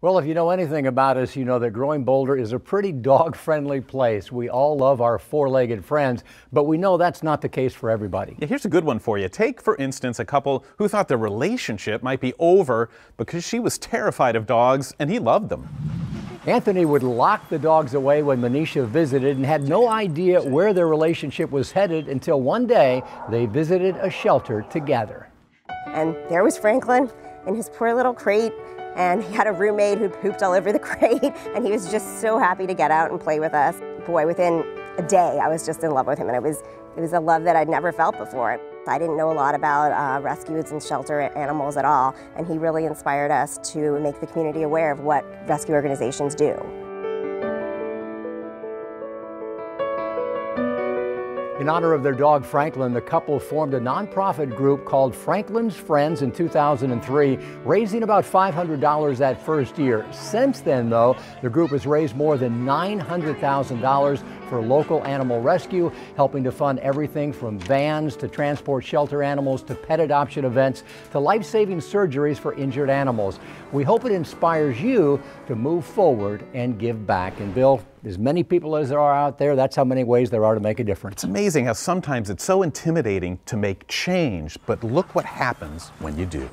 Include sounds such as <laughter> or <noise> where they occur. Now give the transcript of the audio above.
Well, if you know anything about us, you know that Growing Bolder is a pretty dog friendly place. We all love our four legged friends, but we know that's not the case for everybody. Yeah, here's a good one for you. Take, for instance, a couple who thought their relationship might be over because she was terrified of dogs and he loved them. Anthony would lock the dogs away when Monisha visited and had no idea where their relationship was headed until one day they visited a shelter together. And there was Franklin in his poor little crate and he had a roommate who pooped all over the <laughs> crate and he was just so happy to get out and play with us. Boy, within a day I was just in love with him and it was, it was a love that I'd never felt before. I didn't know a lot about uh, rescues and shelter animals at all and he really inspired us to make the community aware of what rescue organizations do. In honor of their dog Franklin, the couple formed a nonprofit group called Franklin's Friends in 2003, raising about $500 that first year. Since then, though, the group has raised more than $900,000 for local animal rescue, helping to fund everything from vans to transport shelter animals to pet adoption events to life saving surgeries for injured animals. We hope it inspires you to move forward and give back. And Bill, as many people as there are out there, that's how many ways there are to make a difference. It's amazing how sometimes it's so intimidating to make change, but look what happens when you do.